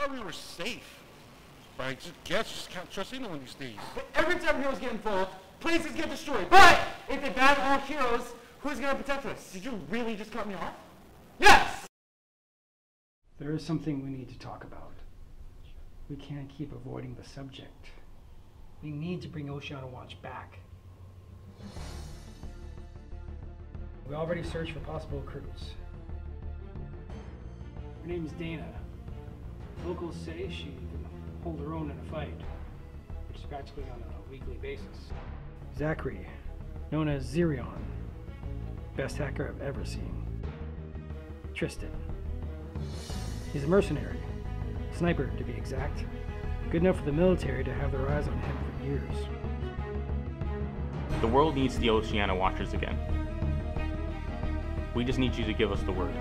thought we were safe. But I just guess just can't trust anyone these days. But every time heroes get involved, places get destroyed. But if they ban all heroes, who's gonna protect us? Did you really just cut me off? Yes! There is something we need to talk about. We can't keep avoiding the subject. We need to bring Oceania Watch back. We already searched for possible crews. Her name is Dana. Locals say she can hold her own in a fight, which is practically on a weekly basis. Zachary, known as Zerion, best hacker I've ever seen. Tristan. He's a mercenary, sniper to be exact. Good enough for the military to have their eyes on him for years. The world needs the Oceania Watchers again. We just need you to give us the word.